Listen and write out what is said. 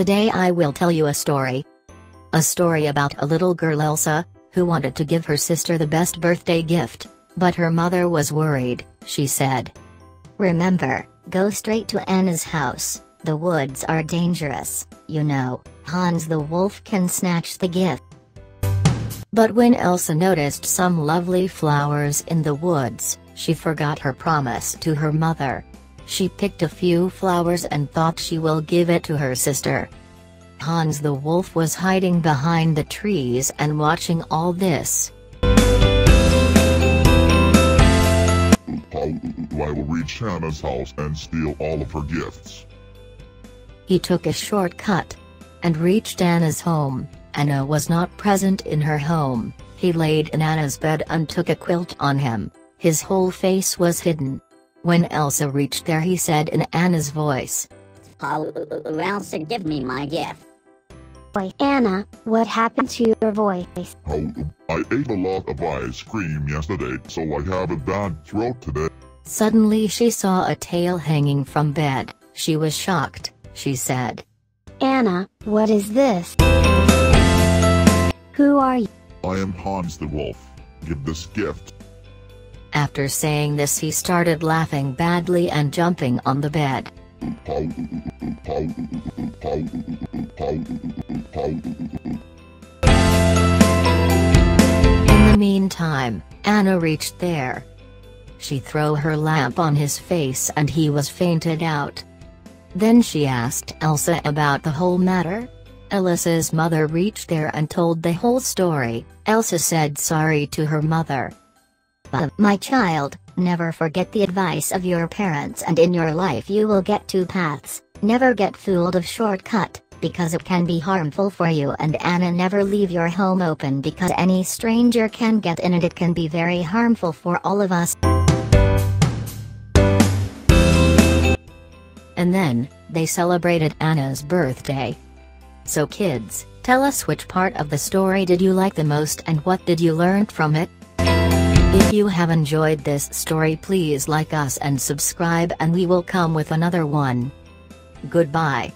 Today I will tell you a story. A story about a little girl Elsa, who wanted to give her sister the best birthday gift, but her mother was worried, she said. Remember, go straight to Anna's house, the woods are dangerous, you know, Hans the wolf can snatch the gift. But when Elsa noticed some lovely flowers in the woods, she forgot her promise to her mother. She picked a few flowers and thought she will give it to her sister. Hans the wolf was hiding behind the trees and watching all this. I will reach Anna's house and steal all of her gifts. He took a shortcut and reached Anna's home. Anna was not present in her home. He laid in Anna's bed and took a quilt on him. His whole face was hidden. When Elsa reached there he said in Anna's voice, Oh, Elsa, give me my gift. Boy, Anna, what happened to your voice? Oh, I ate a lot of ice cream yesterday, so I have a bad throat today. Suddenly she saw a tail hanging from bed. She was shocked, she said. Anna, what is this? Who are you? I am Hans the Wolf. Give this gift. After saying this he started laughing badly and jumping on the bed. In the meantime, Anna reached there. She threw her lamp on his face and he was fainted out. Then she asked Elsa about the whole matter. Elsa's mother reached there and told the whole story. Elsa said sorry to her mother. But, my child, never forget the advice of your parents and in your life you will get two paths. Never get fooled of shortcut, because it can be harmful for you and Anna never leave your home open because any stranger can get in and it can be very harmful for all of us. And then, they celebrated Anna's birthday. So kids, tell us which part of the story did you like the most and what did you learn from it? If you have enjoyed this story please like us and subscribe and we will come with another one. Goodbye.